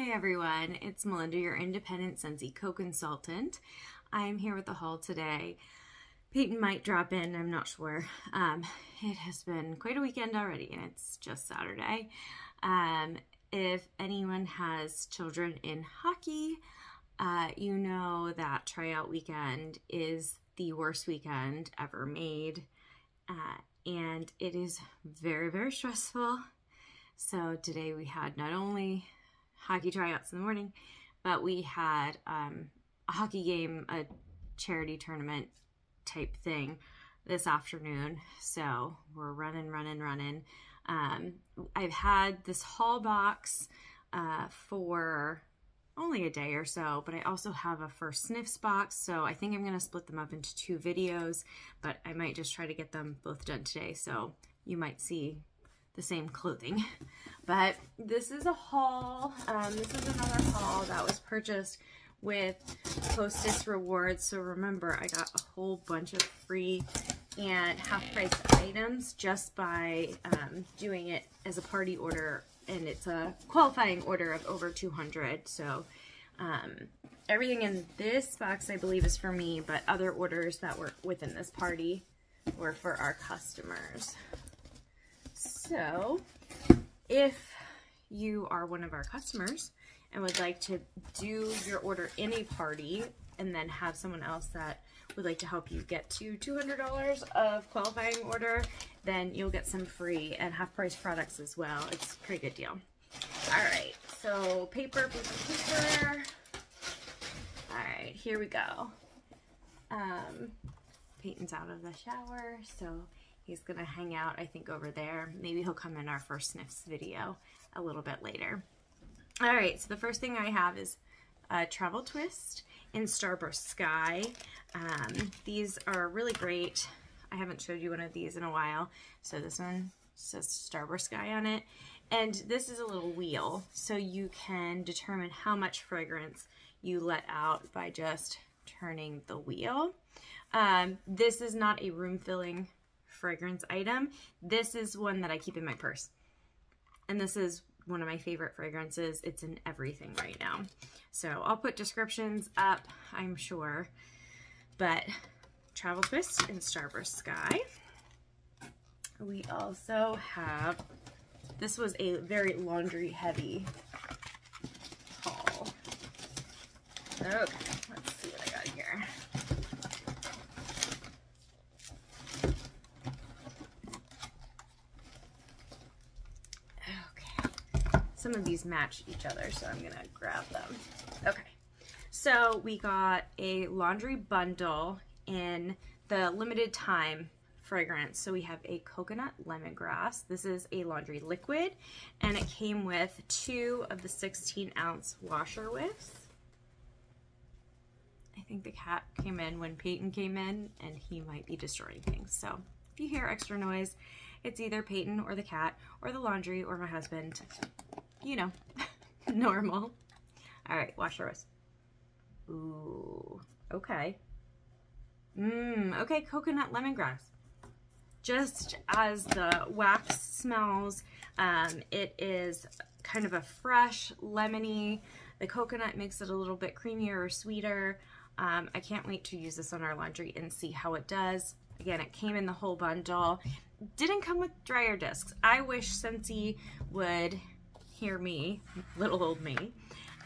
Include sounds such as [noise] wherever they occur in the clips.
Hey everyone, it's Melinda, your independent Scentsy co-consultant. I'm here with the haul today. Peyton might drop in, I'm not sure. Um, it has been quite a weekend already and it's just Saturday. Um, if anyone has children in hockey, uh, you know that tryout weekend is the worst weekend ever made. Uh, and it is very, very stressful. So today we had not only hockey tryouts in the morning, but we had um, a hockey game, a charity tournament type thing this afternoon. So we're running, running, running. Um, I've had this haul box uh, for only a day or so, but I also have a first sniffs box. So I think I'm going to split them up into two videos, but I might just try to get them both done today. So you might see the same clothing. [laughs] But this is a haul. Um, this is another haul that was purchased with Hostess rewards. So remember, I got a whole bunch of free and half price items just by um, doing it as a party order. And it's a qualifying order of over 200. So um, everything in this box, I believe, is for me, but other orders that were within this party were for our customers. So if you are one of our customers and would like to do your order in a party and then have someone else that would like to help you get to $200 of qualifying order, then you'll get some free and half price products as well. It's a pretty good deal. All right, so paper, paper, paper. All right, here we go. Um, Peyton's out of the shower, so He's gonna hang out, I think, over there. Maybe he'll come in our first sniffs video a little bit later. All right, so the first thing I have is a Travel Twist in Starburst Sky. Um, these are really great. I haven't showed you one of these in a while. So this one says Starburst Sky on it. And this is a little wheel, so you can determine how much fragrance you let out by just turning the wheel. Um, this is not a room filling fragrance item. This is one that I keep in my purse. And this is one of my favorite fragrances. It's in everything right now. So I'll put descriptions up, I'm sure. But Travel Twist and Starburst Sky. We also have, this was a very laundry heavy haul. Okay, let's see what I got here. Of these match each other, so I'm gonna grab them. Okay, so we got a laundry bundle in the limited time fragrance. So we have a coconut lemongrass. This is a laundry liquid, and it came with two of the 16 ounce washer whiffs. I think the cat came in when Peyton came in, and he might be destroying things. So if you hear extra noise, it's either Peyton or the cat or the laundry or my husband you know, [laughs] normal. All right, washer whiffs. Ooh, okay. Mmm, okay, coconut lemongrass. Just as the wax smells, um, it is kind of a fresh, lemony. The coconut makes it a little bit creamier or sweeter. Um, I can't wait to use this on our laundry and see how it does. Again, it came in the whole bundle. Didn't come with dryer discs. I wish Scentsy would hear me, little old me,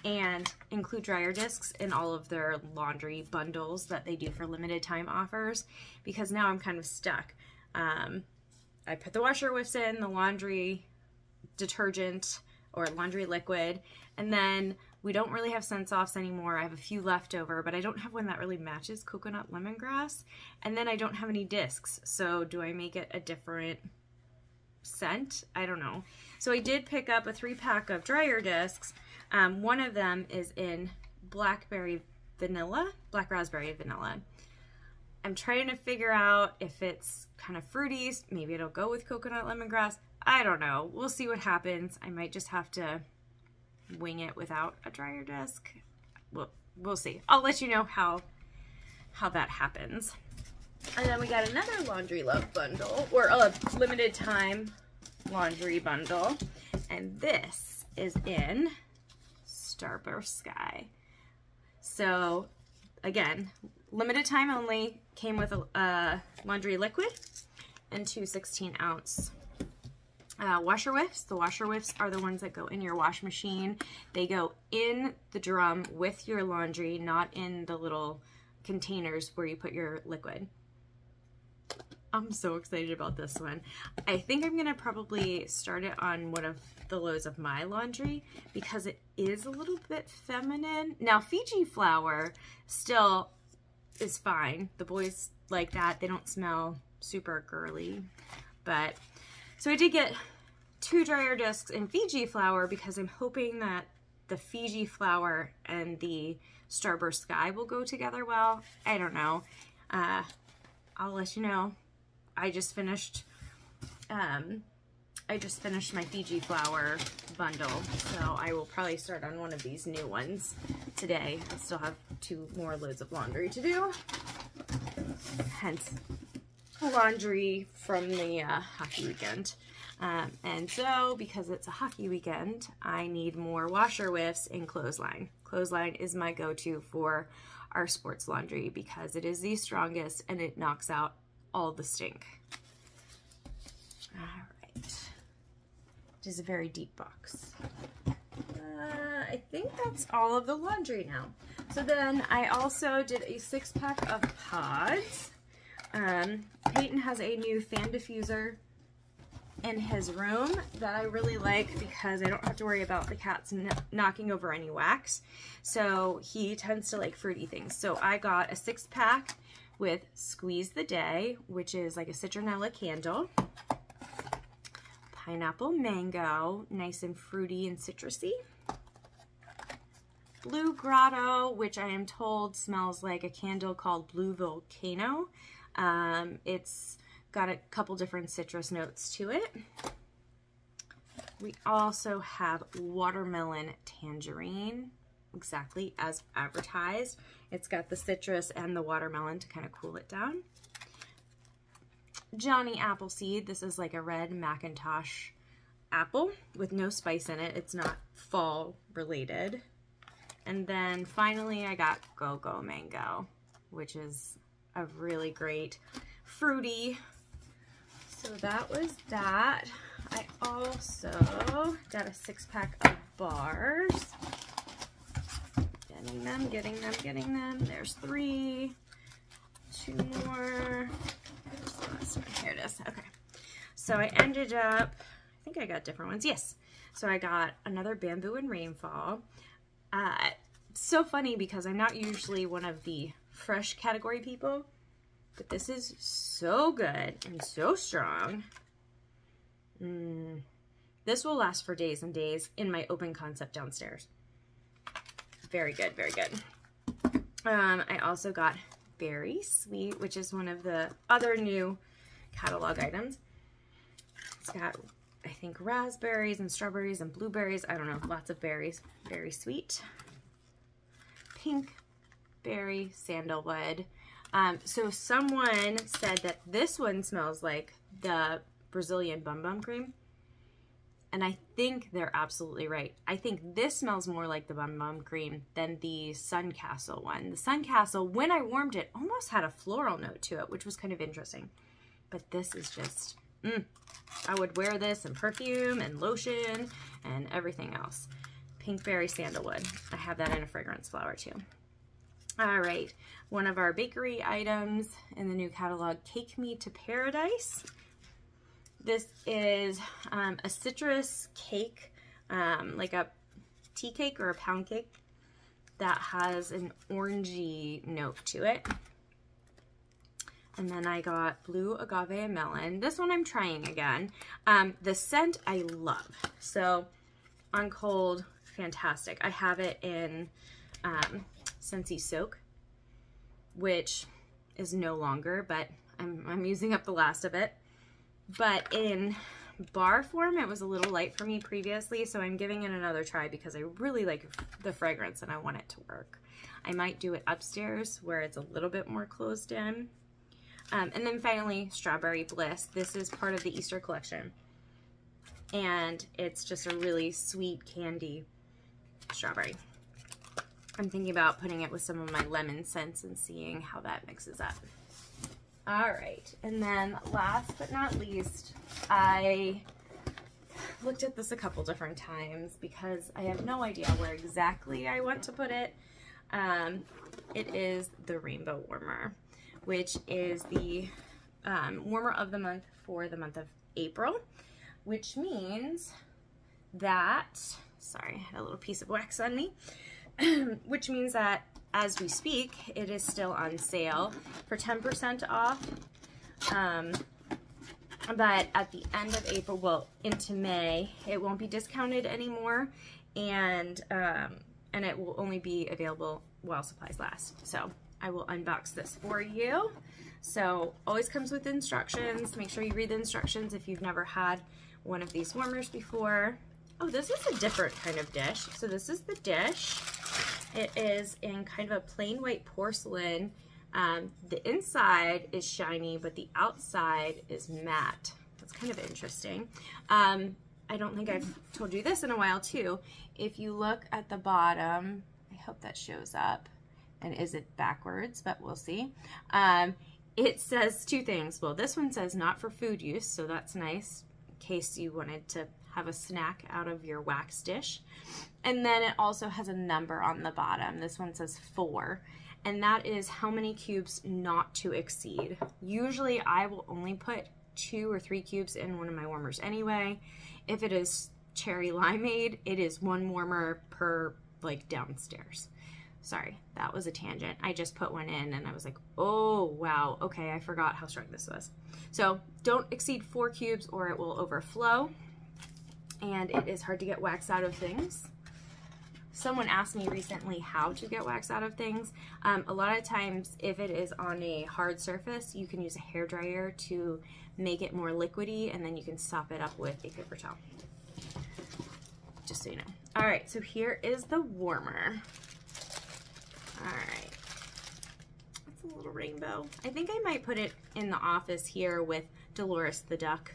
and include dryer discs in all of their laundry bundles that they do for limited time offers because now I'm kind of stuck. Um, I put the washer whiffs in, the laundry detergent or laundry liquid, and then we don't really have scent softs anymore. I have a few left over, but I don't have one that really matches coconut lemongrass. And then I don't have any discs. So do I make it a different scent. I don't know. So I did pick up a three pack of dryer discs. Um, one of them is in blackberry vanilla, black raspberry vanilla. I'm trying to figure out if it's kind of fruity. Maybe it'll go with coconut lemongrass. I don't know. We'll see what happens. I might just have to wing it without a dryer disc. We'll, we'll see. I'll let you know how, how that happens. And then we got another Laundry Love bundle, or a limited time laundry bundle. And this is in Starburst Sky. So again, limited time only, came with a, laundry liquid and two 16 ounce uh, washer whiffs. The washer whiffs are the ones that go in your wash machine. They go in the drum with your laundry, not in the little containers where you put your liquid. I'm so excited about this one. I think I'm gonna probably start it on one of the lows of my laundry because it is a little bit feminine. Now Fiji flower still is fine. The boys like that. They don't smell super girly. But, so I did get two dryer discs in Fiji flower because I'm hoping that the Fiji flower and the Starburst Sky will go together well. I don't know. Uh, I'll let you know. I just finished, um, I just finished my Fiji flower bundle, so I will probably start on one of these new ones today. I still have two more loads of laundry to do. Hence, laundry from the uh, hockey weekend. Um, and so, because it's a hockey weekend, I need more washer whiffs in Clothesline. Clothesline is my go-to for our sports laundry because it is the strongest and it knocks out all the stink. All right. It is a very deep box. Uh, I think that's all of the laundry now. So then I also did a six pack of pods. Um, Peyton has a new fan diffuser in his room that I really like because I don't have to worry about the cats knocking over any wax. So he tends to like fruity things. So I got a six pack with Squeeze the Day, which is like a citronella candle. Pineapple mango, nice and fruity and citrusy. Blue Grotto, which I am told smells like a candle called Blue Volcano. Um, it's got a couple different citrus notes to it. We also have watermelon tangerine, exactly as advertised. It's got the citrus and the watermelon to kind of cool it down. Johnny Appleseed, this is like a red McIntosh apple with no spice in it. It's not fall related. And then finally I got Go-Go Mango, which is a really great fruity. So that was that. I also got a six pack of bars. Getting them, getting them, getting them. There's three, two more. Here it is. Okay. So I ended up, I think I got different ones. Yes. So I got another Bamboo and Rainfall. Uh, so funny because I'm not usually one of the fresh category people, but this is so good and so strong. Mm. This will last for days and days in my open concept downstairs. Very good, very good. Um, I also got Berry Sweet, which is one of the other new catalog items. It's got, I think, raspberries and strawberries and blueberries. I don't know, lots of berries. Very sweet. Pink berry sandalwood. Um, so someone said that this one smells like the Brazilian Bum Bum Cream. And I think they're absolutely right. I think this smells more like the Bum Bum Cream than the Sun Castle one. The Sun Castle, when I warmed it, almost had a floral note to it, which was kind of interesting. But this is just, mm, I would wear this in perfume and lotion and everything else. Pinkberry Sandalwood. I have that in a fragrance flower too. All right, one of our bakery items in the new catalog, Cake Me to Paradise. This is um, a citrus cake, um, like a tea cake or a pound cake that has an orangey note to it. And then I got blue agave and melon. This one I'm trying again. Um, the scent I love. So on cold, fantastic. I have it in um, Scentsy Soak, which is no longer, but I'm, I'm using up the last of it. But in bar form, it was a little light for me previously, so I'm giving it another try because I really like the fragrance and I want it to work. I might do it upstairs where it's a little bit more closed in. Um, and then finally, Strawberry Bliss. This is part of the Easter collection. And it's just a really sweet candy. strawberry. I'm thinking about putting it with some of my lemon scents and seeing how that mixes up. All right, and then last but not least, I looked at this a couple different times because I have no idea where exactly I want to put it. Um, it is the Rainbow Warmer, which is the um, warmer of the month for the month of April, which means that, sorry, I had a little piece of wax on me, [clears throat] which means that as we speak, it is still on sale for 10% off. Um, but at the end of April, well, into May, it won't be discounted anymore, and um, and it will only be available while supplies last. So I will unbox this for you. So always comes with instructions. Make sure you read the instructions if you've never had one of these warmers before. Oh, this is a different kind of dish. So this is the dish. It is in kind of a plain white porcelain. Um, the inside is shiny, but the outside is matte. That's kind of interesting. Um, I don't think I've told you this in a while too. If you look at the bottom, I hope that shows up. And is it backwards? But we'll see. Um, it says two things. Well, this one says not for food use, so that's nice in case you wanted to have a snack out of your wax dish. And then it also has a number on the bottom. This one says four, and that is how many cubes not to exceed. Usually I will only put two or three cubes in one of my warmers anyway. If it is cherry limeade, it is one warmer per like downstairs. Sorry, that was a tangent. I just put one in and I was like, oh, wow, okay, I forgot how strong this was. So don't exceed four cubes or it will overflow and it is hard to get wax out of things. Someone asked me recently how to get wax out of things. Um, a lot of times if it is on a hard surface, you can use a hair dryer to make it more liquidy and then you can sop it up with a paper towel. Just so you know. All right, so here is the warmer. All right. A little rainbow. I think I might put it in the office here with Dolores the duck.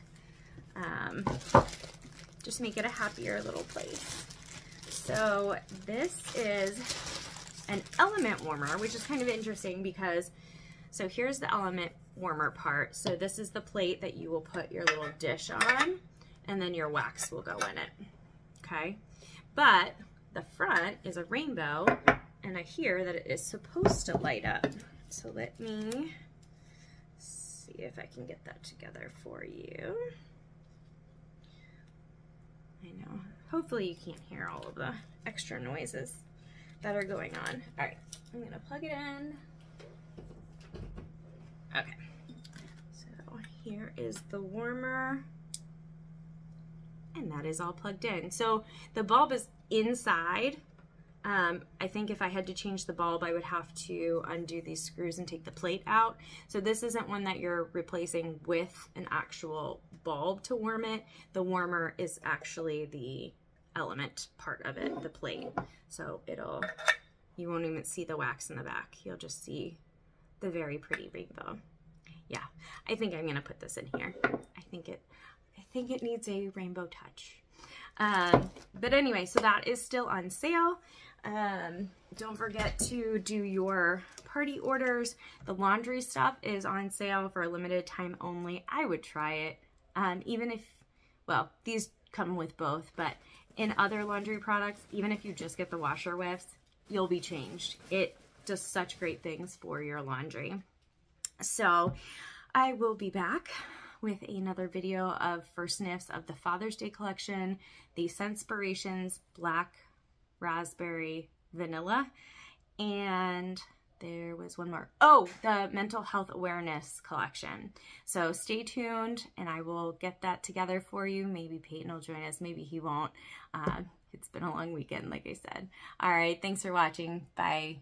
Um, just make it a happier little place. So this is an element warmer, which is kind of interesting because, so here's the element warmer part. So this is the plate that you will put your little dish on and then your wax will go in it, okay? But the front is a rainbow and I hear that it is supposed to light up. So let me see if I can get that together for you. I know. Hopefully you can't hear all of the extra noises that are going on. All right, I'm gonna plug it in. Okay, so here is the warmer and that is all plugged in. So the bulb is inside um, I think if I had to change the bulb, I would have to undo these screws and take the plate out. So this isn't one that you're replacing with an actual bulb to warm it. The warmer is actually the element part of it, the plate. So it'll, you won't even see the wax in the back. You'll just see the very pretty rainbow. Yeah, I think I'm gonna put this in here. I think it, I think it needs a rainbow touch. Um, but anyway, so that is still on sale. Um, don't forget to do your party orders. The laundry stuff is on sale for a limited time only. I would try it. Um, even if, well, these come with both, but in other laundry products, even if you just get the washer whiffs, you'll be changed. It does such great things for your laundry. So I will be back with another video of first sniffs of the Father's Day collection, the Scentspirations Black raspberry, vanilla. And there was one more. Oh, the mental health awareness collection. So stay tuned and I will get that together for you. Maybe Peyton will join us. Maybe he won't. Uh, it's been a long weekend, like I said. All right. Thanks for watching. Bye.